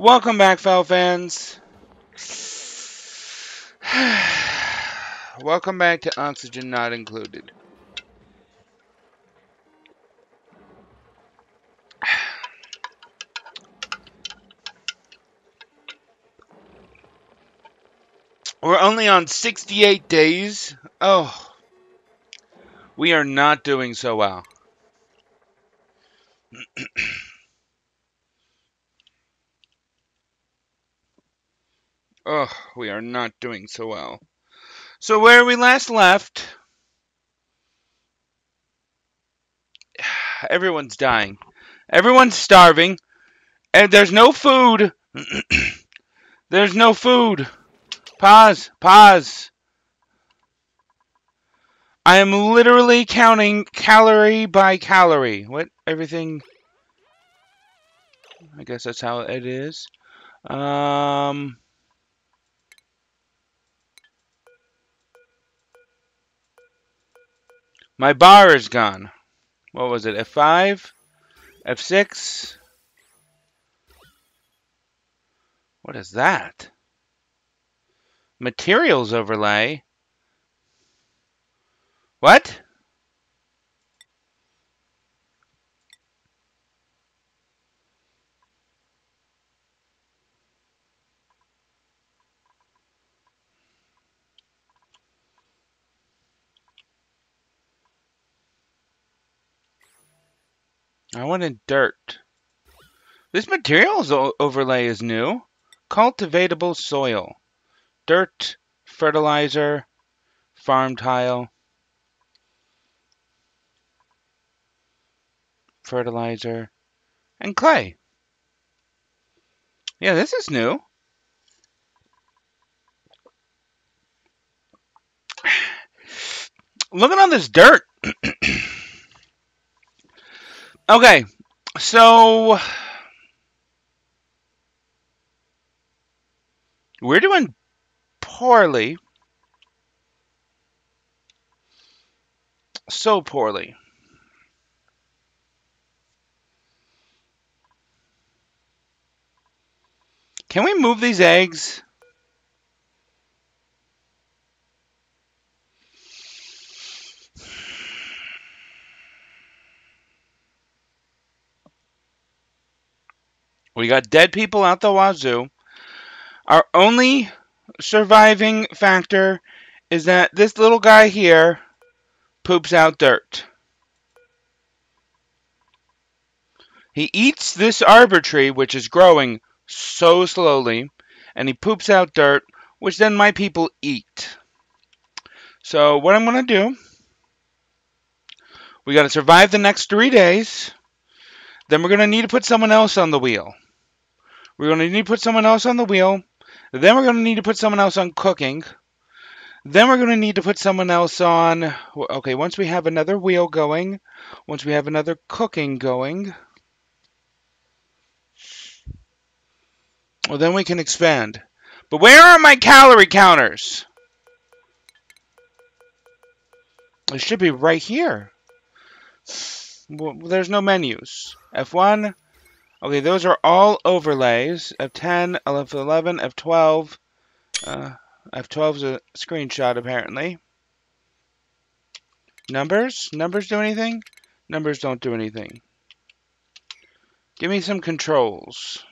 Welcome back, fellow fans. Welcome back to Oxygen Not Included. We're only on 68 days. Oh, we are not doing so well. oh, we are not doing so well. So where we last left, everyone's dying. Everyone's starving. And there's no food. there's no food. Pause. Pause. I am literally counting calorie by calorie. What? Everything... I guess that's how it is. Um... My bar is gone. What was it? F5? F6? What is that? Materials overlay. What? I wanted dirt. This materials overlay is new. Cultivatable soil dirt, fertilizer, farm tile, fertilizer, and clay. Yeah, this is new. Looking on this dirt. okay, so we're doing poorly. So poorly. Can we move these eggs? We got dead people out the wazoo. Our only surviving factor is that this little guy here poops out dirt. He eats this arbor tree, which is growing so slowly, and he poops out dirt, which then my people eat. So what I'm going to do, we got to survive the next three days. Then we're going to need to put someone else on the wheel. We're going to need to put someone else on the wheel. Then we're going to need to put someone else on cooking. Then we're going to need to put someone else on... Okay, once we have another wheel going, once we have another cooking going, well, then we can expand. But where are my calorie counters? It should be right here. Well, there's no menus. F1, Okay, those are all overlays. F10, F11, F12. Uh, F12 is a screenshot, apparently. Numbers? Numbers do anything? Numbers don't do anything. Give me some controls.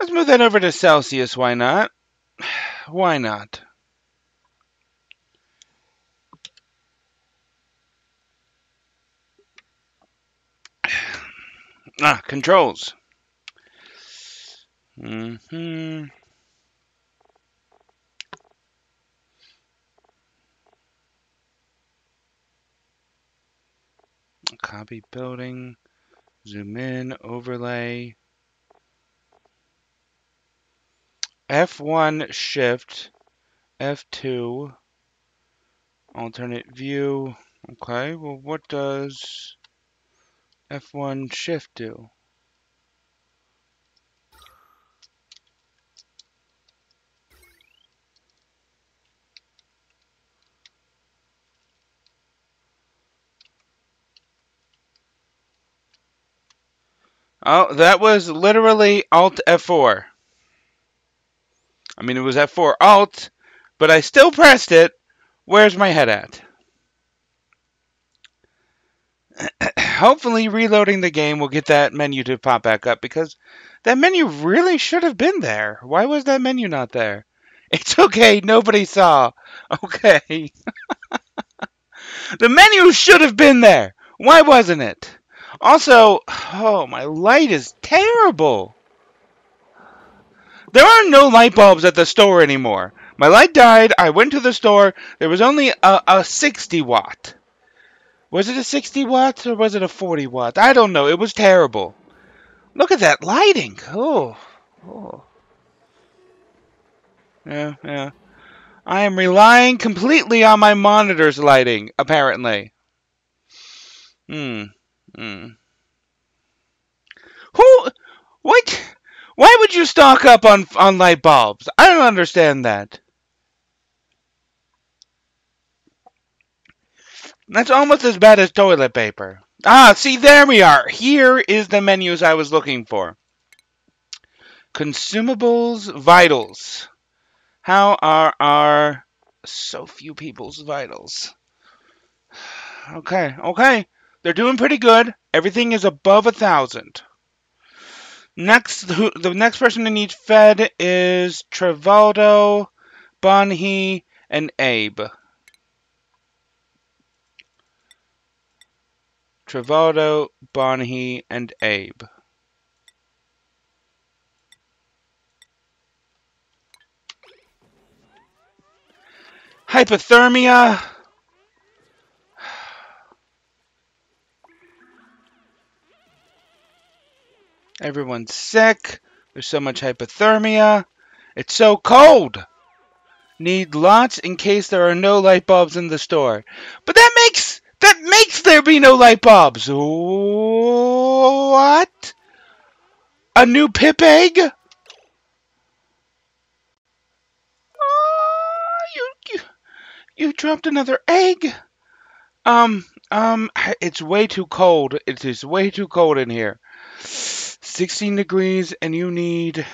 Let's move that over to Celsius. Why not? Why not? Ah, controls. Mm-hmm. Copy building, zoom in, overlay. F1 shift, F2, alternate view, Okay, well, what does F1 shift do? Oh, that was literally Alt F4. I mean, it was F4 Alt, but I still pressed it. Where's my head at? Hopefully, reloading the game will get that menu to pop back up because that menu really should have been there. Why was that menu not there? It's okay, nobody saw. Okay. the menu should have been there. Why wasn't it? Also, oh, my light is terrible. There are no light bulbs at the store anymore. My light died. I went to the store. There was only a, a 60 watt. Was it a 60 watt or was it a 40 watt? I don't know. It was terrible. Look at that lighting. Oh. oh. Yeah, yeah. I am relying completely on my monitor's lighting, apparently. Hmm. Hmm. Who? What? Why would you stock up on on light bulbs? I don't understand that. That's almost as bad as toilet paper. Ah, see, there we are. Here is the menus I was looking for. Consumables, vitals. How are our so few people's vitals? Okay, okay. They're doing pretty good. Everything is above a thousand. Next, who, the next person that needs fed is Travaldo, Banhi, and Abe. Travaldo, Banhi, and Abe. Hypothermia. Everyone's sick. There's so much hypothermia. It's so cold. Need lots in case there are no light bulbs in the store. But that makes that makes there be no light bulbs. What? A new pip egg? Oh, you, you you dropped another egg. Um um it's way too cold. It is way too cold in here. 16 degrees and you need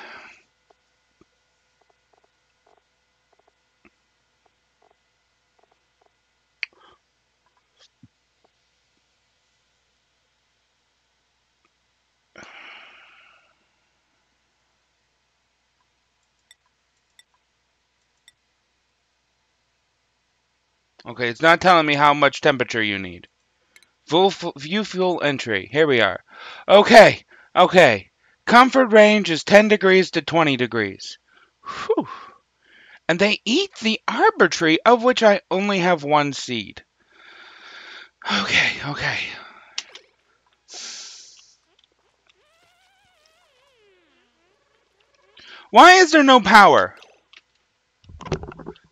Okay, it's not telling me how much temperature you need. Full, view fuel entry. Here we are. Okay, Okay, comfort range is 10 degrees to 20 degrees. Whew. And they eat the arbor tree, of which I only have one seed. Okay, okay. Why is there no power?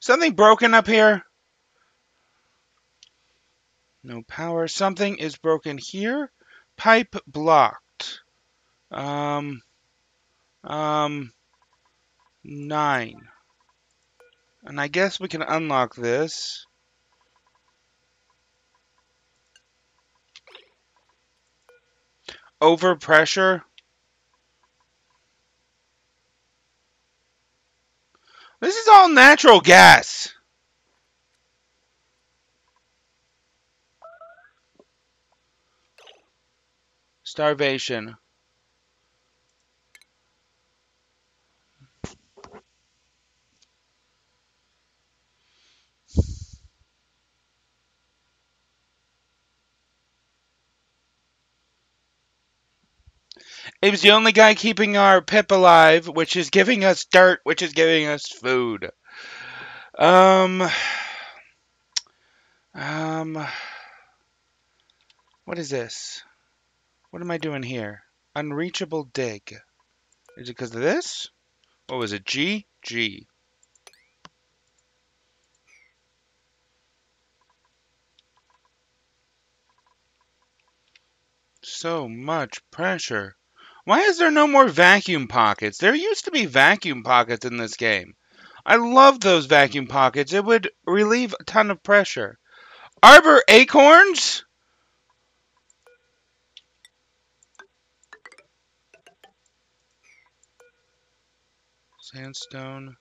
Something broken up here? No power. Something is broken here. Pipe block. Um, um, nine. And I guess we can unlock this. Overpressure. This is all natural gas. Starvation. It was the only guy keeping our pip alive, which is giving us dirt, which is giving us food. Um. Um. What is this? What am I doing here? Unreachable dig. Is it because of this? What was it? G? G. so much pressure. Why is there no more vacuum pockets? There used to be vacuum pockets in this game. I love those vacuum pockets. It would relieve a ton of pressure. Arbor acorns? Sandstone.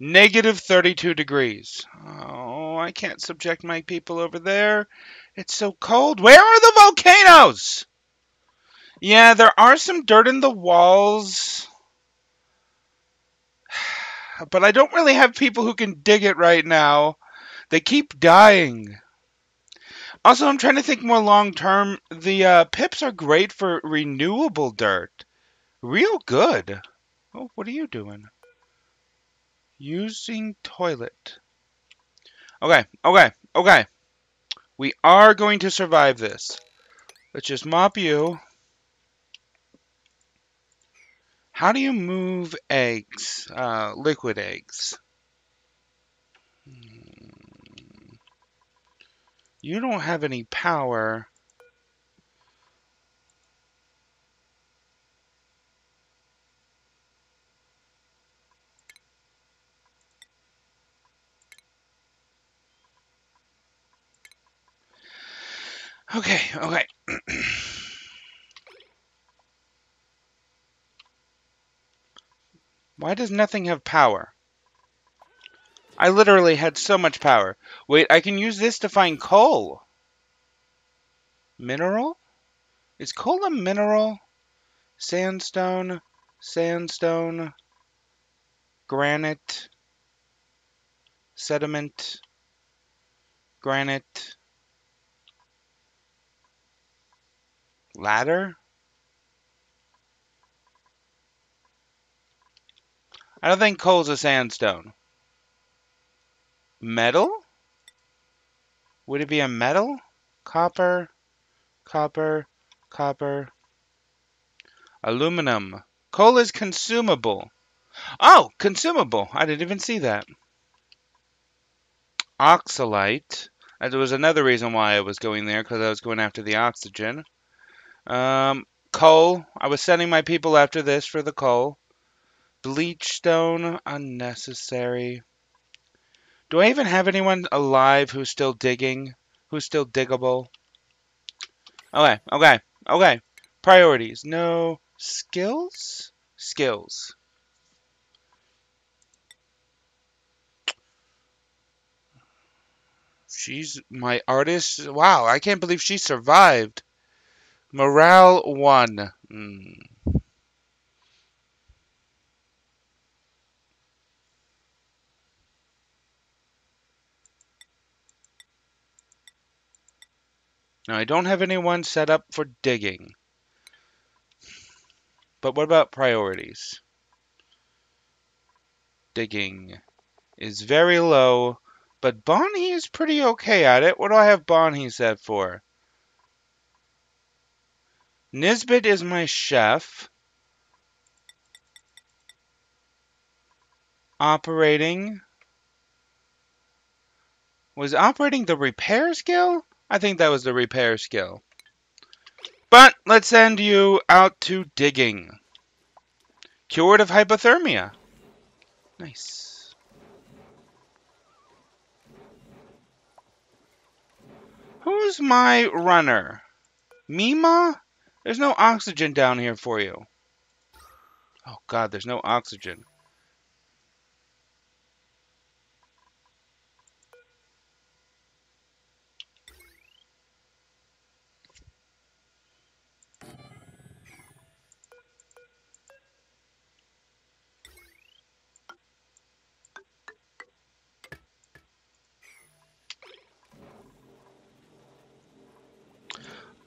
Negative 32 degrees. Oh, I can't subject my people over there. It's so cold. Where are the volcanoes? Yeah, there are some dirt in the walls. But I don't really have people who can dig it right now. They keep dying. Also, I'm trying to think more long term. The uh, pips are great for renewable dirt. Real good. Oh, what are you doing? Using toilet. Okay, okay, okay. We are going to survive this. Let's just mop you. How do you move eggs? Uh, liquid eggs. Hmm. You don't have any power. Okay, okay. Why does nothing have power? I literally had so much power. Wait, I can use this to find coal. Mineral? Is coal a mineral? Sandstone, sandstone, granite, sediment, granite, Ladder? I don't think coal's a sandstone. Metal? Would it be a metal? Copper, copper, copper. Aluminum. Coal is consumable. Oh, consumable. I didn't even see that. Oxylite. That was another reason why I was going there, because I was going after the oxygen. Um, coal. I was sending my people after this for the coal. Bleachstone. Unnecessary. Do I even have anyone alive who's still digging? Who's still diggable? Okay, okay, okay. Priorities. No. Skills? Skills. She's my artist. Wow, I can't believe she survived. Morale 1. Mm. Now, I don't have anyone set up for digging. But what about priorities? Digging is very low, but Bonnie is pretty okay at it. What do I have Bonnie set for? Nisbet is my chef. Operating. Was operating the repair skill? I think that was the repair skill. But let's send you out to digging. Cured of hypothermia. Nice. Who's my runner? Mima? There's no oxygen down here for you. Oh god, there's no oxygen.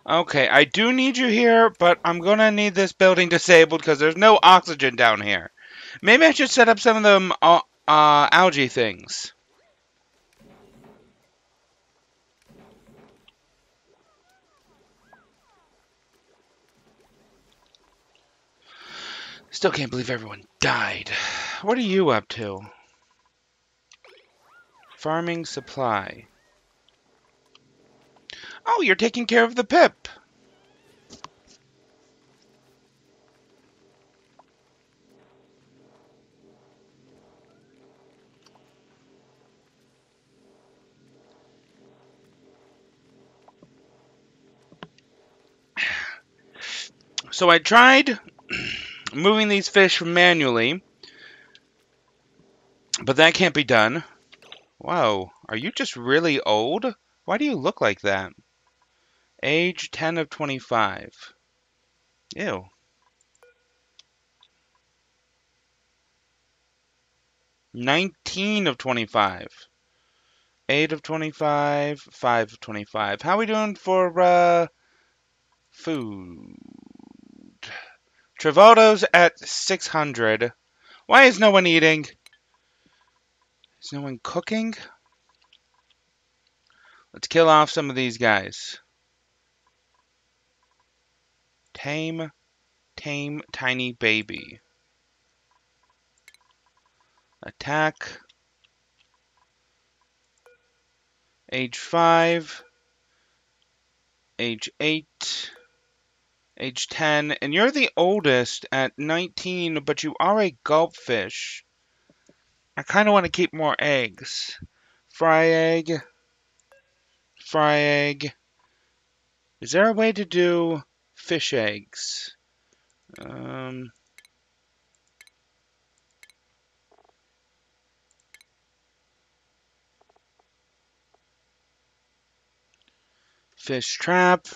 Okay, I do need you here, but I'm to need this building disabled because there's no oxygen down here. Maybe I should set up some of them uh, uh, algae things. Still can't believe everyone died. What are you up to? Farming supply. Oh, you're taking care of the pip. So I tried moving these fish manually, but that can't be done. Wow, are you just really old? Why do you look like that? Age 10 of 25. Ew. Nineteen of twenty-five. Eight of twenty-five. Five of twenty-five. How we doing for uh, food? Travaldo's at six hundred. Why is no one eating? Is no one cooking? Let's kill off some of these guys. Tame, tame, tiny baby. Attack. Age 5. Age 8. Age 10. And you're the oldest at 19, but you are a gulpfish. I kind of want to keep more eggs. Fry egg. Fry egg. Is there a way to do fish eggs? Um, fish trap.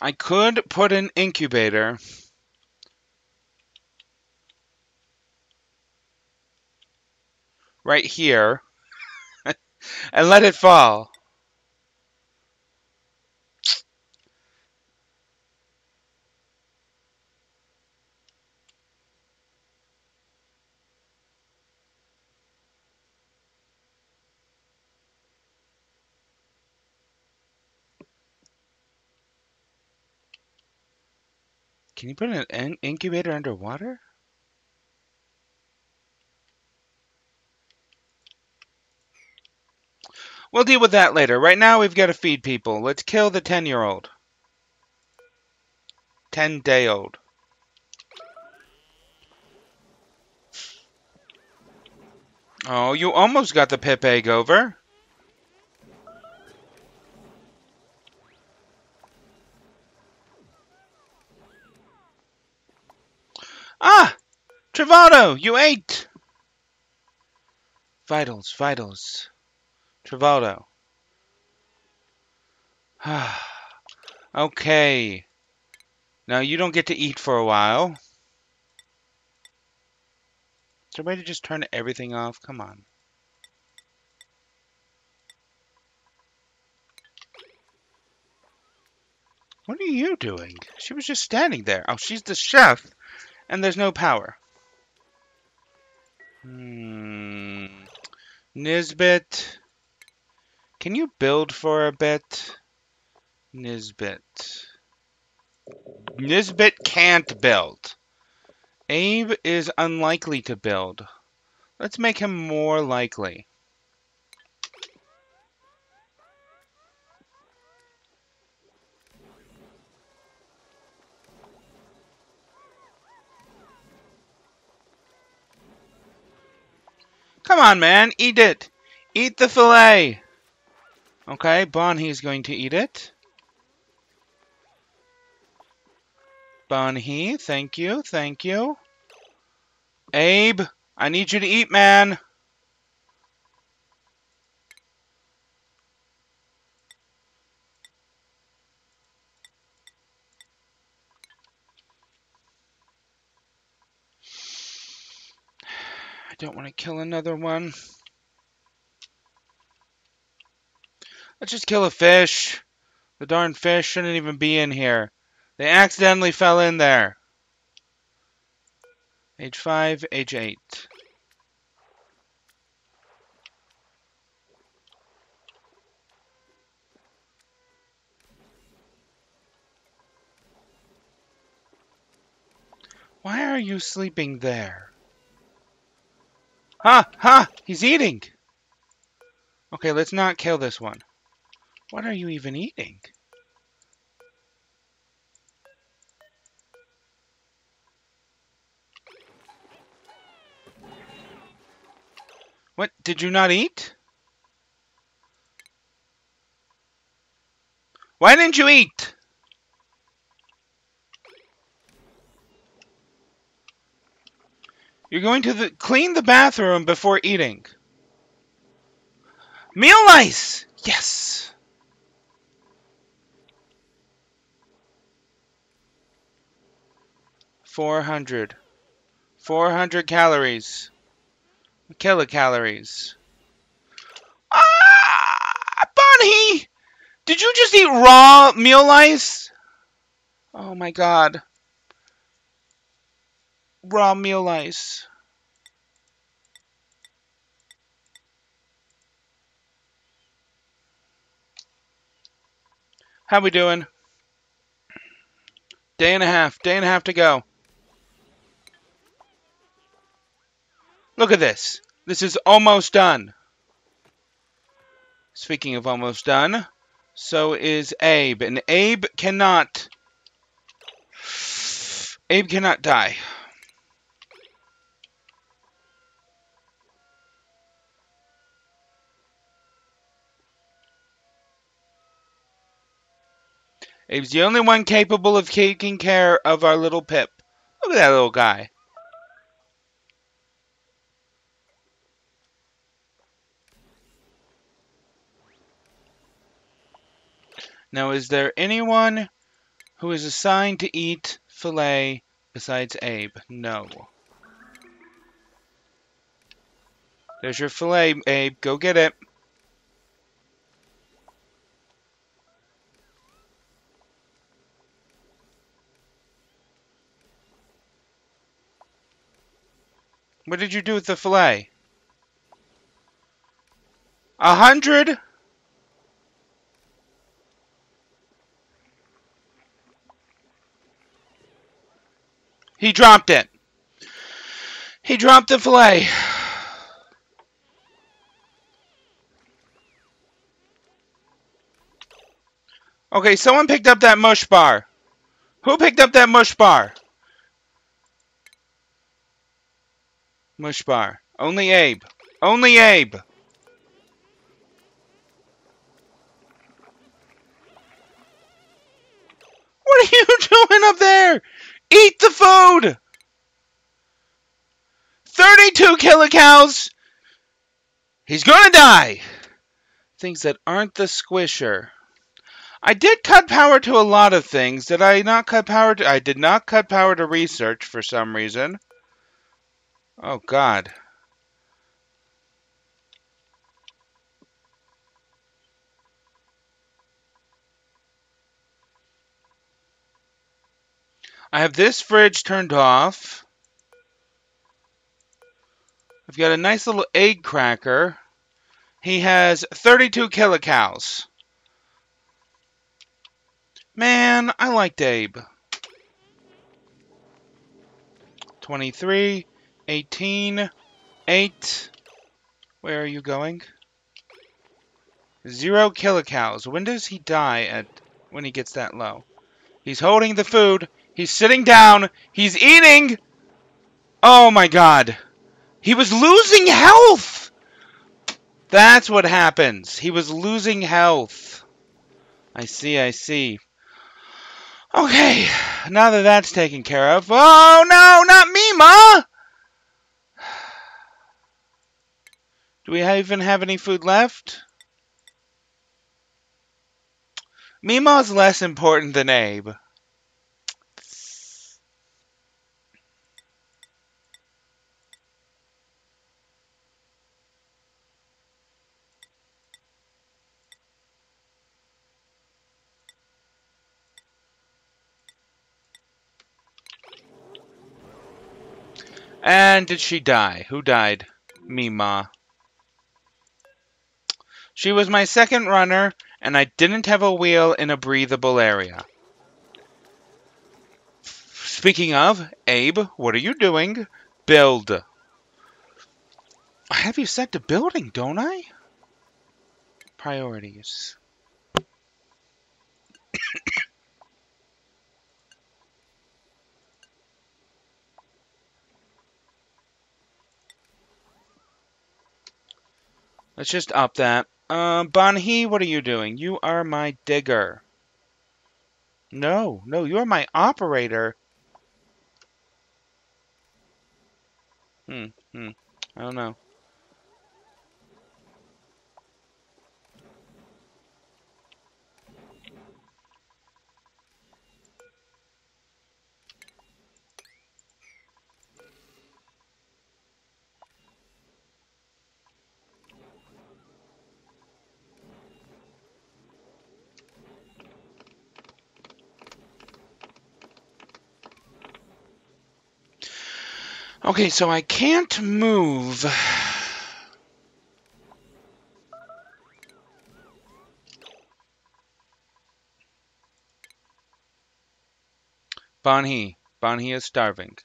I could put an incubator right here and let it fall. Can you put an incubator underwater? We'll deal with that later. Right now, we've got to feed people. Let's kill the 10-year-old. 10-day-old. Oh, you almost got the pip egg over. Ah! Travaldo, you ate! Vitals, vitals. Travaldo. okay. Now you don't get to eat for a while. Is there a way to just turn everything off? Come on. What are you doing? She was just standing there. Oh, she's the chef, and there's no power. Hmm. Nisbet. Can you build for a bit? Nisbet. Nisbet can't build. Abe is unlikely to build. Let's make him more likely. Come on, man. Eat it. Eat the fillet. Okay, Banhi is going to eat it. Banhi, thank you, thank you. Abe, I need you to eat, man. Don't want to kill another one. Let's just kill a fish. The darn fish shouldn't even be in here. They accidentally fell in there. Age 5, age 8. Why are you sleeping there? Ha! Ha! He's eating! Okay, let's not kill this one. What are you even eating? What? Did you not eat? Why didn't you eat? You're going to the, clean the bathroom before eating. Meal ice! Yes! Four hundred. Four hundred calories. Kilocalories. Ah! Bunny! Did you just eat raw meal lice? Oh my god. Raw meal lice. How we doing? Day and a half. Day and a half to go. Look at this. This is almost done. Speaking of almost done, so is Abe. And Abe cannot... Abe cannot die. Abe's the only one capable of taking care of our little Pip. Look at that little guy. Now, is there anyone who is assigned to eat filet besides Abe? No. There's your filet, Abe. Go get it. What did you do with the filet? A hundred? He dropped it. He dropped the filet. Okay, someone picked up that mush bar. Who picked up that mush bar? Mush bar. Only Abe. Only Abe. What are you doing up there? Eat the food! 32 kilocalories! He's gonna die! Things that aren't the squisher. I did cut power to a lot of things. Did I not cut power to... I did not cut power to research for some reason. Oh, God. I have this fridge turned off. I've got a nice little egg cracker. He has 32 kilocalories. Man, I liked Abe. 23. 18, 8. Where are you going? Zero kilocalories. When does he die at when he gets that low? He's holding the food. He's sitting down. He's eating. Oh my god. He was losing health. That's what happens. He was losing health. I see, I see. Okay, now that that's taken care of. Oh, no, not me, Ma! Do we even have any food left? Mima's less important than Abe. And did she die? Who died? Mima. She was my second runner, and I didn't have a wheel in a breathable area. Speaking of, Abe, what are you doing? Build. I have you set to building, don't I? Priorities. Let's just up that. Uh, Banhi, what are you doing? You are my digger. No, no, you're my operator. Hmm, hmm. I don't know. Okay, so I can't move. Banhi. Banhi is starving.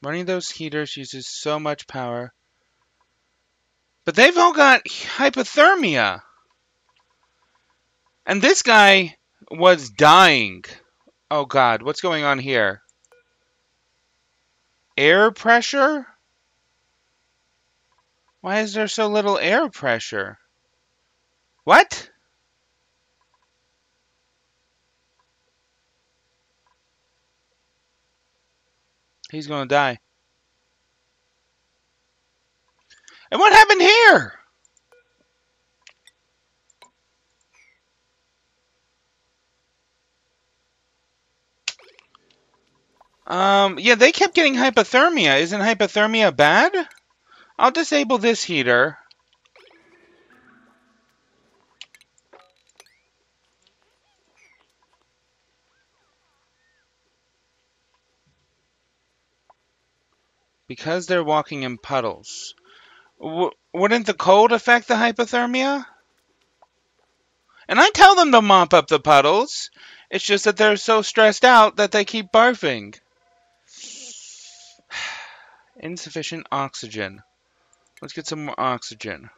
Running those heaters uses so much power. But they've all got hypothermia. And this guy was dying. Oh god, what's going on here? Air pressure? Why is there so little air pressure? What? He's gonna die. And what happened here? Um, yeah, they kept getting hypothermia. Isn't hypothermia bad? I'll disable this heater. Because they're walking in puddles. Wouldn't the cold affect the hypothermia? And I tell them to mop up the puddles. It's just that they're so stressed out that they keep barfing. Insufficient oxygen. Let's get some more oxygen.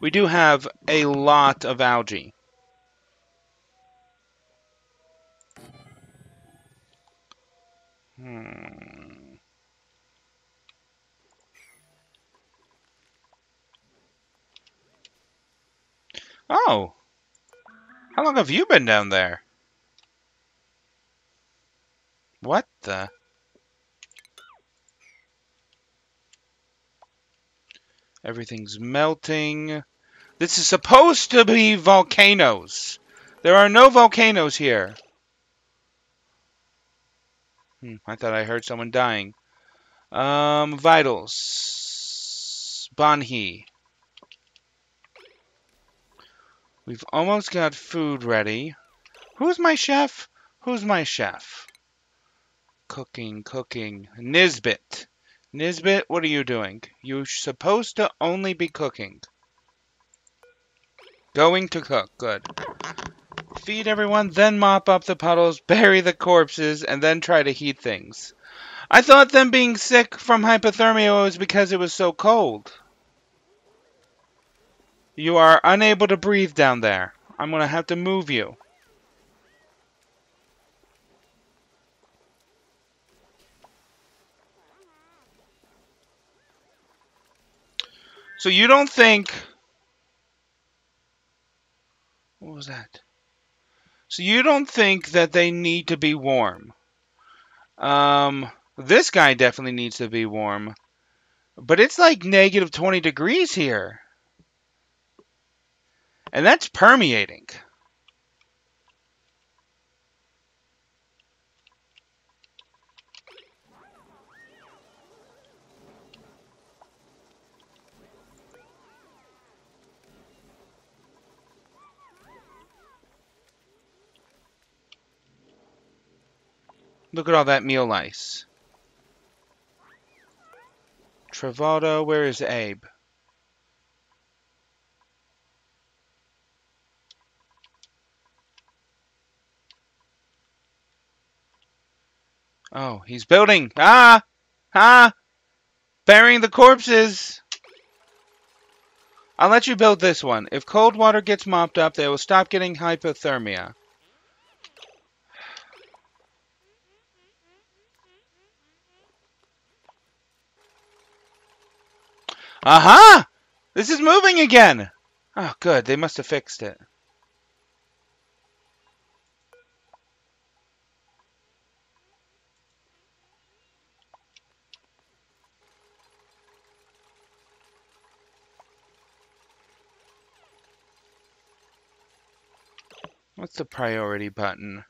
We do have a lot of algae. Hmm. Oh. How long have you been down there? What the? Everything's melting. This is supposed to be volcanoes. There are no volcanoes here. Hmm, I thought I heard someone dying. Um, vitals. Banhi. We've almost got food ready. Who's my chef? Who's my chef? Cooking, cooking. Nisbet. Nisbet, what are you doing? You're supposed to only be cooking. Going to cook. Good feed everyone, then mop up the puddles, bury the corpses, and then try to heat things. I thought them being sick from hypothermia was because it was so cold. You are unable to breathe down there. I'm going to have to move you. So you don't think... What was that? So you don't think that they need to be warm. Um, this guy definitely needs to be warm. But it's like negative 20 degrees here. And that's permeating. Look at all that meal lice. Travaldo, where is Abe? Oh, he's building. Ah! Ah! Burying the corpses! I'll let you build this one. If cold water gets mopped up, they will stop getting hypothermia. Aha! This is moving again! Oh, good. They must have fixed it. What's the priority button?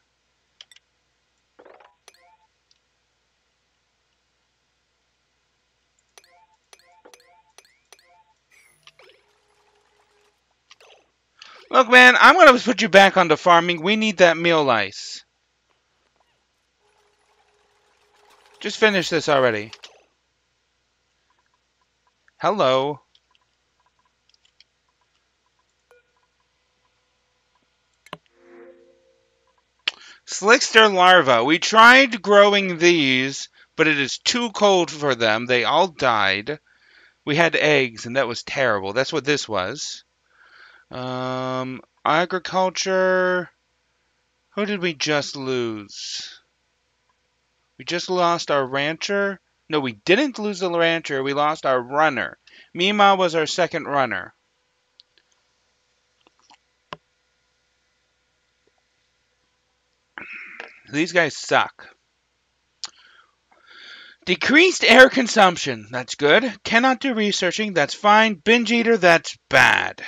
Look, man, I'm going to put you back onto farming. We need that meal lice. Just finish this already. Hello. Slickster larva. We tried growing these, but it is too cold for them. They all died. We had eggs, and that was terrible. That's what this was. Um, agriculture. Who did we just lose? We just lost our rancher. No, we didn't lose the rancher. We lost our runner. Mima was our second runner. These guys suck. Decreased air consumption. That's good. Cannot do researching. That's fine. Binge eater. That's bad.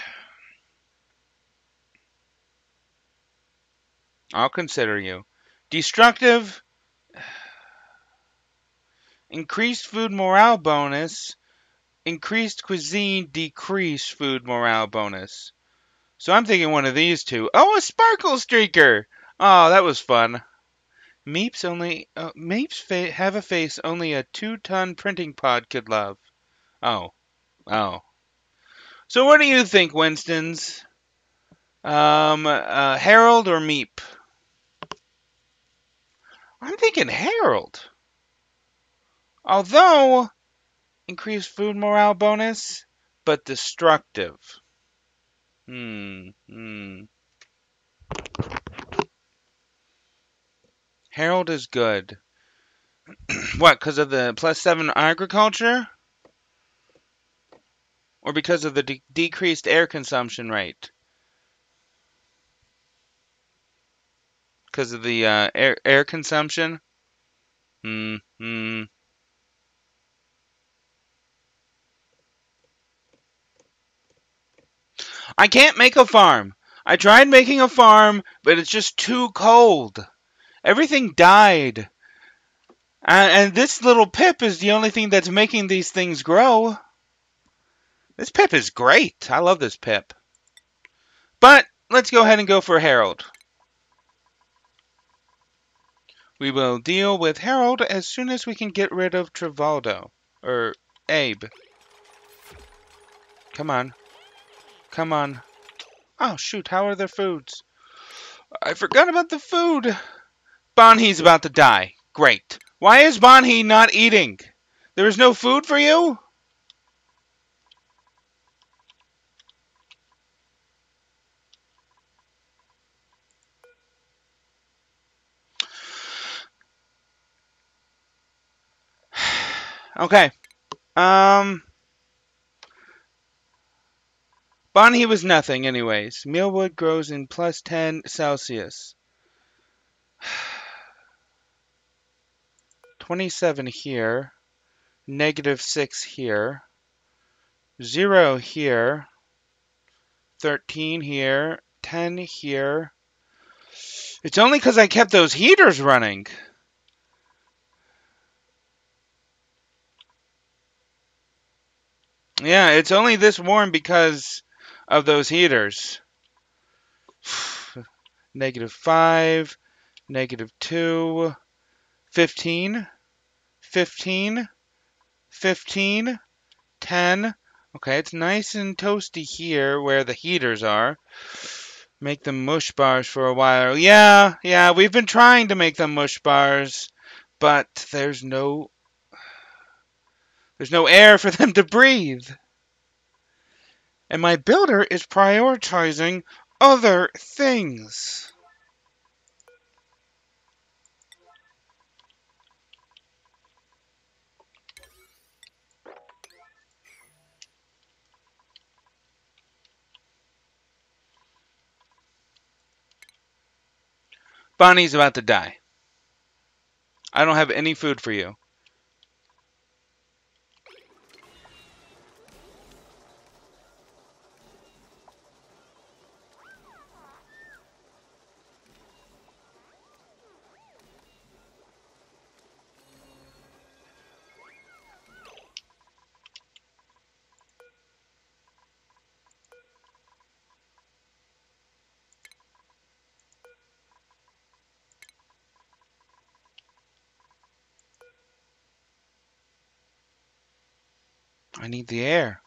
I'll consider you. Destructive. Increased food morale bonus. Increased cuisine, decreased food morale bonus. So I'm thinking one of these two. Oh, a sparkle streaker! Oh, that was fun. Meeps only uh, Meeps have a face only a two-ton printing pod could love. Oh, oh. So what do you think, Winston's? Um, uh, Harold or Meep? I'm thinking Harold. Although, increased food morale bonus, but destructive. Hmm, hmm. Harold is good. what, because of the plus seven agriculture? Or because of the de decreased air consumption rate? Because of the uh, air air consumption. Hmm. Hmm. I can't make a farm. I tried making a farm, but it's just too cold. Everything died. And, and this little pip is the only thing that's making these things grow. This pip is great. I love this pip. But let's go ahead and go for Harold. We will deal with Harold as soon as we can get rid of Travaldo. Or Abe. Come on. Come on. Oh, shoot. How are their foods? I forgot about the food. Banhi's about to die. Great. Why is Bonhe not eating? There is no food for you? Okay. Um. Banhi was nothing, anyways. Mealwood grows in plus 10 Celsius. 27 here. Negative 6 here. 0 here. 13 here. 10 here. It's only because I kept those heaters running. Yeah, it's only this warm because of those heaters. negative 5, negative 2, 15, 15, 15, 10. Okay, it's nice and toasty here where the heaters are. Make them mush bars for a while. Yeah, yeah, we've been trying to make them mush bars, but there's no there's no air for them to breathe. And my builder is prioritizing other things. Banhi's about to die. I don't have any food for you. I need the air.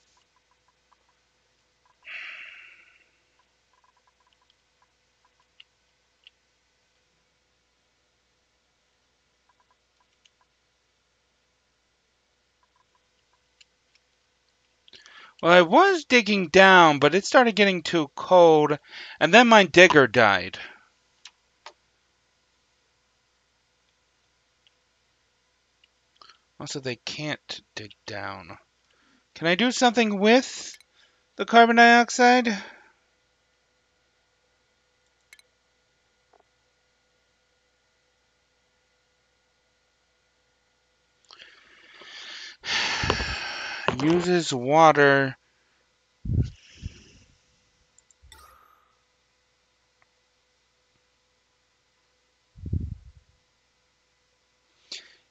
Well, I was digging down, but it started getting too cold, and then my digger died. Also, they can't dig down. Can I do something with the carbon dioxide? Uses water.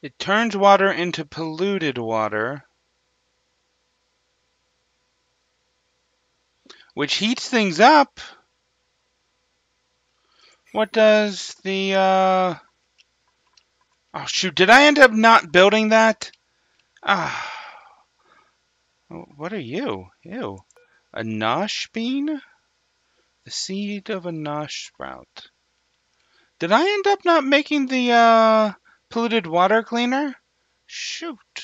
It turns water into polluted water. Which heats things up. What does the, uh... Oh, shoot, did I end up not building that? Ah. What are you? Ew. A nosh bean? The seed of a nosh sprout. Did I end up not making the, uh, polluted water cleaner? Shoot.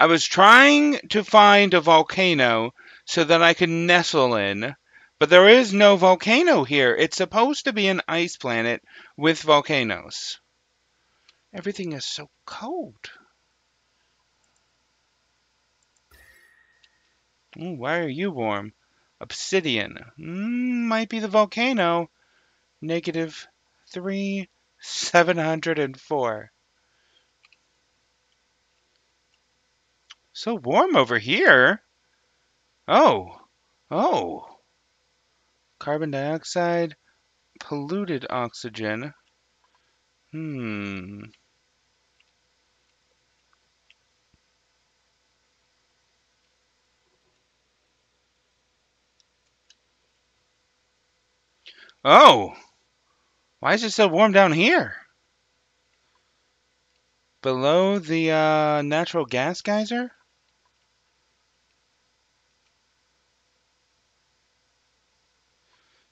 I was trying to find a volcano so that I could nestle in, but there is no volcano here. It's supposed to be an ice planet with volcanoes. Everything is so cold. Ooh, why are you warm? Obsidian. Mm, might be the volcano. Negative 3, 704. So warm over here. Oh, oh. Carbon dioxide, polluted oxygen. Hmm. Oh! Why is it so warm down here? Below the uh, natural gas geyser?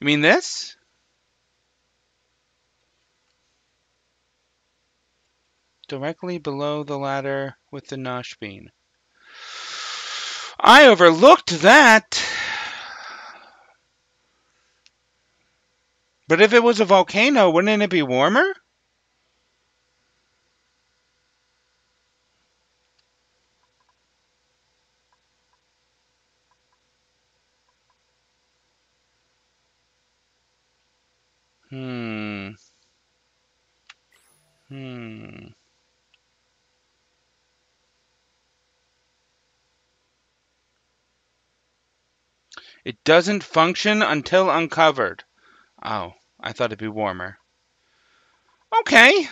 You mean this? Directly below the ladder with the nosh bean. I overlooked that. But if it was a volcano, wouldn't it be warmer? Hmm. Hmm. It doesn't function until uncovered. Oh, I thought it'd be warmer. Okay.